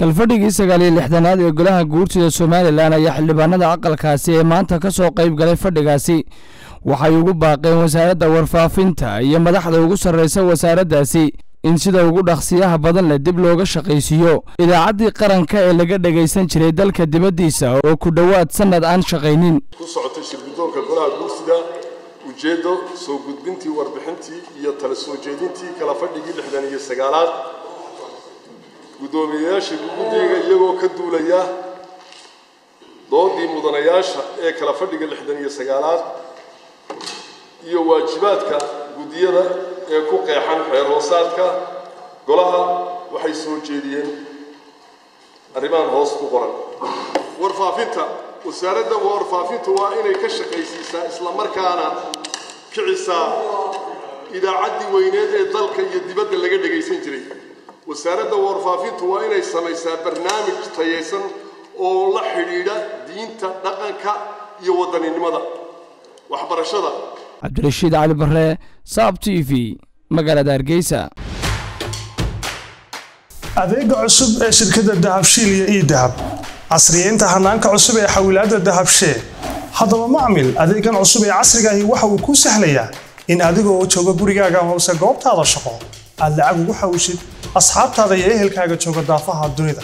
kalfadhigii sagaal iyo lixdanaad ee golaha guurtida somalilan ayaa xildhibaanada aqalkaasi ee maanta ka soo qayb galay fadhigaasi. Waxay ugu baaqeen wasaaradda warfaafinta iyo madaxda ugu sarraysa wasaaraddaasi in sida ugu dhaqsiyaha badan leh dib looga shaqaysiiyo. Idaacaddii qaranka ee laga dhagaysan jiray dalka dibaddiisa oo ku dhowaad sannad aan shaqaynin. Ku socotay shirguddoonka golaha guurtida ujeeddo soo gudbintii warbixintii iyo tala soo jeedintii kala fadhigii lixdan iyo sagaalaad guddoomiyeyaasha guddiga iyagoo ka duulaya doodii mudanayaasha ee kala fadhiga lixdan iyo sagaalaad iyo waajibaadka guddiyada ee ku qeexan xeer hoosaadka golaha waxay soo jeediyeen arrimahan hoos ku qoran. Warfaafinta wasaaradda warfaafintu waa inay ka shaqaysiisaa islamarkaana kicisaa idaacaddii weyneed ee dalka iyo dibadda wasaaradda warfaafintu waa inay samaysaa barnaamij tayaysan oo la xidhiidha diinta dhaqanka iyo wadaninimada waxbarashada. Cabdirashiid cali barre saab t v magaalada hargeysa. Adeega cusub ee shirkadda dahabshiil iyo ii dahab casriyeynta hanaanka cusub ee xawilaadda dahabshee haddaba macmil adeegan cusub ee casrigaahi waxa uu kuu sahlayaa in adigoo jooga gurigaaga hoose goobtaada shaqo. Aad lacag ugu xawishid asxaabtaada iyo ehelkaaga jooga daafaha dunida